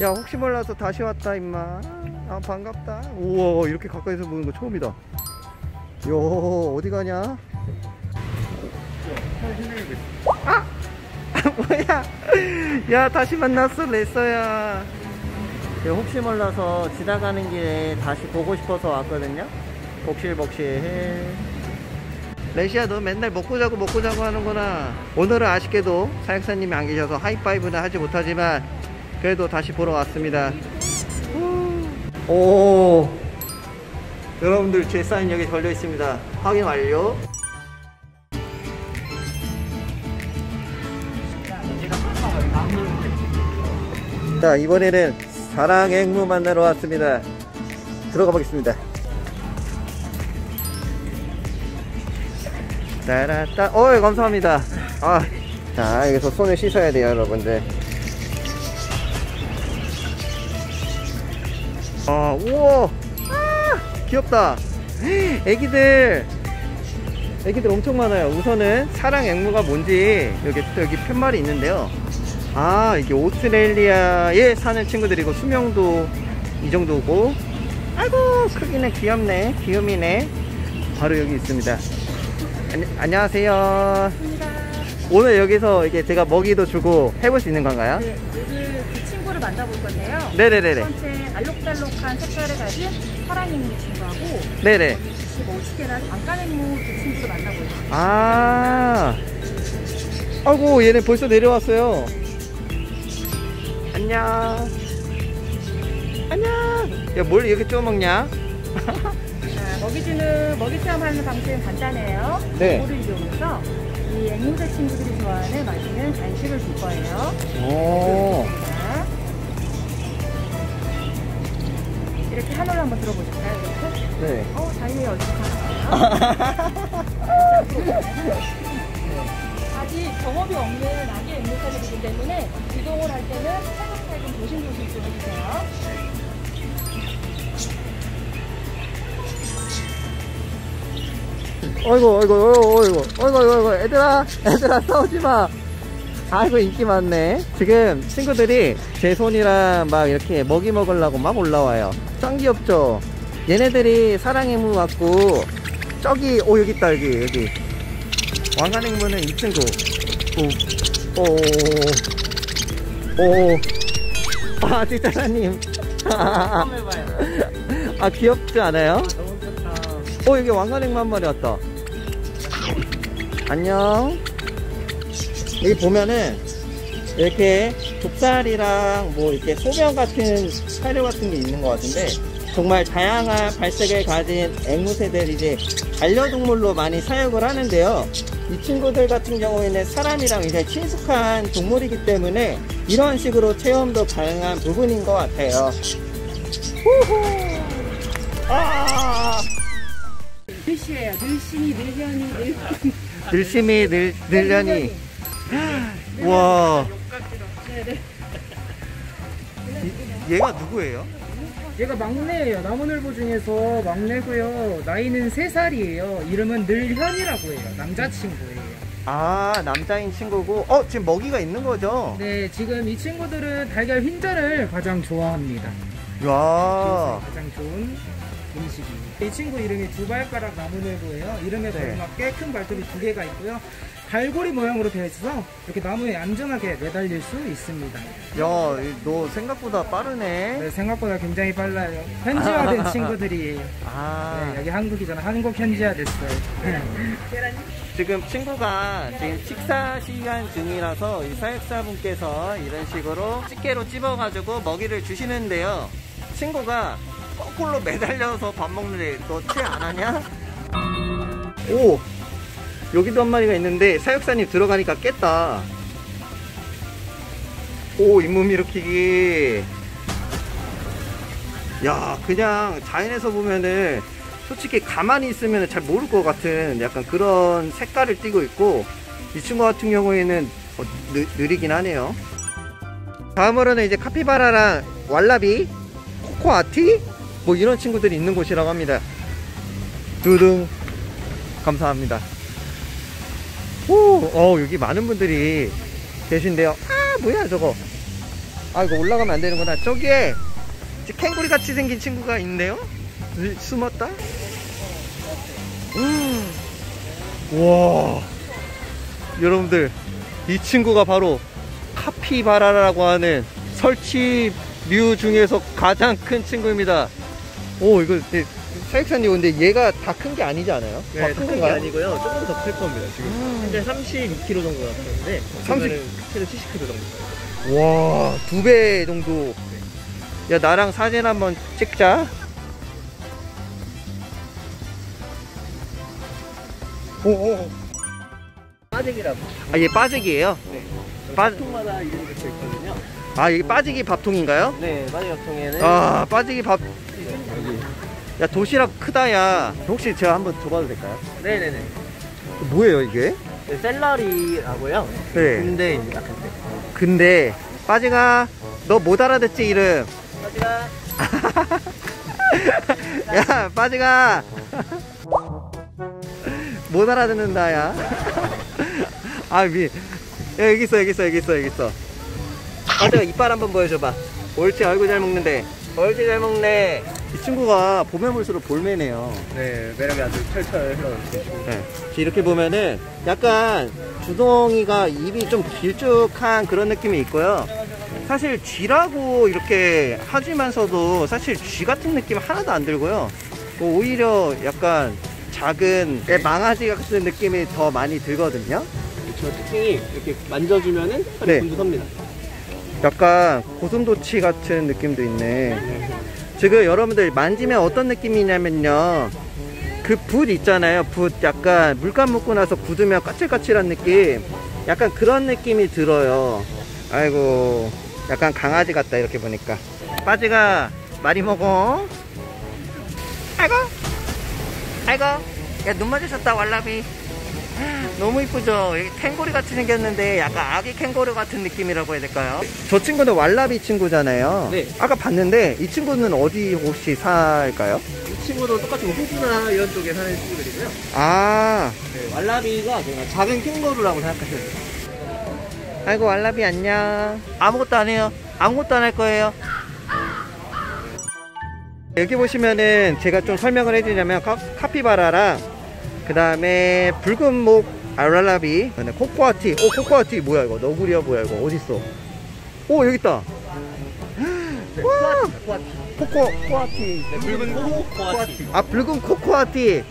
야 혹시 몰라서 다시 왔다 임마. 아 반갑다. 우와 이렇게 가까이서 보는 거 처음이다. 요 어디 가냐? 아! 뭐야? 야 다시 만났어 레서야. 야, 혹시 몰라서 지나가는 길에 다시 보고 싶어서 왔거든요? 복실복실 레시야 너 맨날 먹고 자고 먹고 자고 하는구나. 오늘은 아쉽게도 사육사님이 안 계셔서 하이파이브는 하지 못하지만 그래도 다시 보러 왔습니다. 후. 오. 여러분들 제 사인 여기 걸려 있습니다. 확인 완료. 자 이번에는 사랑 앵무 만나러 왔습니다. 들어가 보겠습니다. 따라따. 어이 감사합니다. 아, 자 여기서 손을 씻어야 돼요 여러분들 아 우와. 아, 귀엽다. 애기들. 애기들 엄청 많아요. 우선은 사랑 앵무가 뭔지 여기 또 여기 팻말이 있는데요. 아 이게 오스트레일리아에 사는 친구들이고 수명도 이 정도고. 아이고 크기는 귀엽네. 귀요미네. 바로 여기 있습니다. 안, 안녕하세요. 오늘 여기서 이게 제가 먹이도 주고 해볼 수 있는 건가요? 네, 친구를 만나볼 건데요. 네네네네 첫 번째 알록달록한 색깔을 가진 사랑이무 친구하고 네네 25시계란 안까네무 두 친구를 만나볼 거예요. 아 아이고 얘네 벌써 내려왔어요 안녕 안녕 야 뭘 이렇게 쪼 먹냐 자, 먹이주는 먹이 체험하는 방식은 간단해요. 네. 물을 이용해서 이 앵무새 친구들이 좋아하는 맛있는 간식을 줄 거예요. 오 이렇게 한 올로 한번 들어보실까요? 이렇게? 네. 어, 자유의 얼룩하네요. 아직 경험이 없는 아기 앵무새들이기 때문에 이동을 할 때는 살금살금 조심조심 좀 해주세요. 어이구 어이구 어이구 어이구 어이구 어이구 얘들아 얘들아 싸우지 마 아이고 인기 많네. 지금 친구들이 제 손이랑 막 이렇게 먹이 먹으려고 막 올라와요. 짱 귀엽죠? 얘네들이 사랑의무 같고 저기 오 여기 있다 여기 여기. 왕관행무는 이 친구. 오오오아 진짜라님. 아 귀엽지 않아요? 어 여기 왕관행무 한 마리 왔다. 안녕 여기 보면은 이렇게 족살이랑 뭐 이렇게 소변 같은 사료 같은 게 있는 것 같은데 정말 다양한 발색을 가진 앵무새들 이제 반려동물로 많이 사육을 하는데요. 이 친구들 같은 경우에는 사람이랑 이제 친숙한 동물이기 때문에 이런 식으로 체험도 가능한 부분인 것 같아요. 후후! 아! 늘씨예요. 늘씬이, 늘현이, 늘... 늘심이 늘, 늘려니 와 이- 얘가 누구예요? 얘가 막내예요. 나무늘보 중에서 막내고요. 나이는 3살이에요. 이름은 늘현이라고 해요. 남자친구예요. 아 남자인 친구고 어 지금 먹이가 있는 거죠? 네, 지금 이 친구들은 달걀 흰자를 가장 좋아합니다. 야 가장 좋은 음식이에요. 이 친구 이름이 두 발가락 나무늘보예요. 이름에 네. 걸맞게 큰 발톱이 두 개가 있고요. 갈고리 모양으로 되어 있어서 이렇게 나무에 안전하게 매달릴 수 있습니다. 야, 너 생각보다 빠르네. 네, 생각보다 굉장히 빨라요. 현지화된 친구들이에요. 아, 네, 여기 한국이잖아. 한국 현지화 됐어요. 지금 친구가 지금 식사 시간 중이라서 이 사육사분께서 이런 식으로 집게로 찝어가지고 먹이를 주시는데요. 친구가 거꾸로 매달려서 밥 먹는데 너 취 안 하냐? 오! 여기도 한 마리가 있는데 사육사님 들어가니까 깼다. 오, 잇몸 일으키기. 야, 그냥 자연에서 보면은 솔직히 가만히 있으면 잘 모를 것 같은 약간 그런 색깔을 띠고 있고 이 친구 같은 경우에는 어, 느, 느리긴 하네요. 다음으로는 이제 카피바라랑 왈라비, 코코아티 뭐 이런 친구들이 있는 곳이라고 합니다. 두둥 감사합니다. 오, 어, 여기 많은 분들이 계신데요. 아, 뭐야 저거? 아 이거 올라가면 안 되는구나 저기에 캥거리 같이 생긴 친구가 있네요 이- 숨었다 음. 와 여러분들 이 친구가 바로 카피바라라고 하는 설치류 중에서 가장 큰 친구입니다 오 이거 네, 사육사님 근데 얘가 다 큰 게 아니지 않아요? 네, 다큰큰 게? 아니고요. 조금 더 클 겁니다. 지금 음. 현재 32kg 정도 나왔는데 30? 최대 70kg 정도. 와, 두 배 정도. 야, 나랑 사진 한번 찍자. 오, 오. 빠지기라고. 아, 얘 빠지기예요? 네. 빠- 통마다 이름이 적혀 있거든요. 아, 이게 빠지기 밥통인가요? 네, 빠지기 통에는 아, 빠지기 밥. 야, 도시락 크다, 야. 혹시 제가 한번 줘봐도 될까요? 네네네. 뭐예요, 이게? 네, 셀러리라고요. 네. 군대입니다. 군대. 근데, 빠지가, 너 못 알아듣지, 이름? 빠지가 야, 빠지가. 못 알아듣는다, 야. 아, 미. 야, 여기 있어, 여기 있어, 여기 있어, 여기 있어. 빠지가 이빨 한번 보여줘봐. 옳지, 아이고 잘 먹는데. 옳지, 잘 먹네. 이 친구가 보면 볼수록 볼매네요. 네, 매력이 아주 철철 흘러넘치시고. 네. 이렇게 보면은 약간 주둥이가 입이 좀 길쭉한 그런 느낌이 있고요. 사실 쥐라고 이렇게 하지만서도 사실 쥐 같은 느낌 하나도 안 들고요. 뭐 오히려 약간 작은 애 망아지 같은 느낌이 더 많이 들거든요. 저 특징이 이렇게 만져주면은 털이 네. 분두섭니다. 약간 고슴도치 같은 느낌도 있네. 지금 여러분들 만지면 어떤 느낌이냐면요. 그 붓 있잖아요. 붓 약간 물감 묻고 나서 굳으면 까칠까칠한 느낌. 약간 그런 느낌이 들어요. 아이고, 약간 강아지 같다 이렇게 보니까. 빠지가 많이 먹어. 아이고, 아이고, 야 눈 맞으셨다 왈라비. 너무 이쁘죠? 여기 캥거루 같이 생겼는데 약간 아기 캥거루 같은 느낌이라고 해야 될까요? 저 친구는 왈라비 친구잖아요. 네. 아까 봤는데 이 친구는 어디 혹시 살까요? 이 친구도 똑같이 뭐 호주나 이런 쪽에 사는 친구들이고요. 아, 네, 왈라비가 그냥 작은 캥거루라고 생각하셔야 돼요. 아이고 왈라비 안녕. 아무것도 안 해요. 아무것도 안 할 거예요. 여기 보시면은 제가 좀 설명을 해드리자면 카, 카피바라랑 그 다음에 붉은 목 왈라비 그다음에 코코아티. 오 코코아티 뭐야 이거? 너구리야 뭐야 이거? 어딨어? 오 여기 있다. 네, 와. 코코 코아티. 네, 붉은 코, 코아티. 아 붉은 코코아티.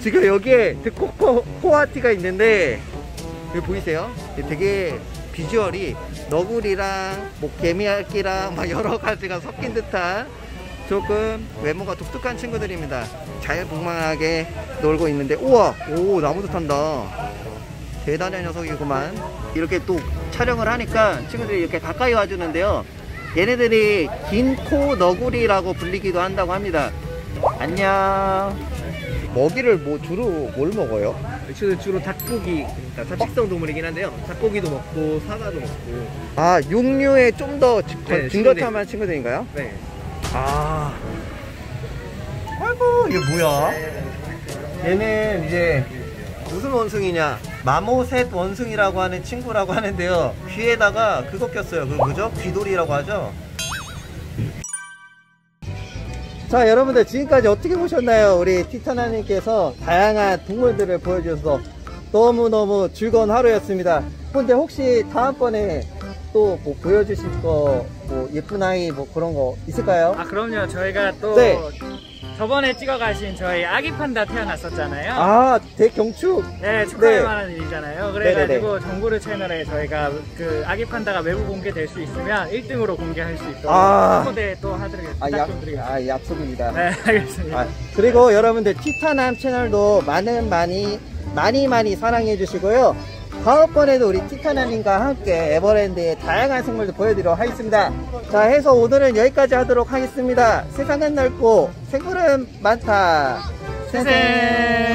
지금 여기에 그 코코 코아티가 있는데 여기 보이세요? 되게 비주얼이 너구리랑 뭐 개미핥기랑 막 여러 가지가 섞인 듯한 조금 외모가 독특한 친구들입니다. 자유분방하게 놀고 있는데 우와 오 나무도 탄다. 대단한 녀석이구만. 이렇게 또 촬영을 하니까 친구들이 이렇게 가까이 와주는데요. 얘네들이 긴 코 너구리라고 불리기도 한다고 합니다. 안녕. 먹이를 뭐 주로 뭘 먹어요? 주로, 주로 닭고기, 그러니까 잡식성 동물이긴 한데요. 닭고기도 먹고, 사과도 먹고. 아 육류에 좀 더 네, 중거탐한 친구들인가요? 네. 아. 아이고, 이게 뭐야? 얘는 이제 무슨 원숭이냐? 마모셋 원숭이라고 하는 친구라고 하는데요. 귀에다가 그거 꼈어요. 그 뭐죠? 귀돌이라고 하죠? 자, 여러분들 지금까지 어떻게 보셨나요? 우리 티타나님께서 다양한 동물들을 보여주셔서 너무너무 즐거운 하루였습니다. 근데 혹시 다음번에 또 뭐 보여주실 거, 뭐 예쁜 아이 뭐 그런 거 있을까요? 아 그럼요 저희가 또 네. 저번에 찍어가신 저희 아기 판다 태어났었잖아요 아, 대경축. 네 축하할 네. 만한 일이잖아요 그래가지고 네네네. 정보르 채널에 저희가 그 아기 판다가 외부 공개될 수 있으면 1등으로 공개할 수 있도록 아. 초대 또 하도록 아, 약, 좀 드리겠습니다 아, 약속입니다. 네 알겠습니다 아, 그리고 여러분들 티타남 채널도 많은 많이 많이 많이 사랑해 주시고요. 다음번에도 우리 티타남님과 함께 에버랜드의 다양한 생물들 보여드리도록 하겠습니다. 자, 해서 오늘은 여기까지 하도록 하겠습니다. 세상은 넓고 생물은 많다. 세상.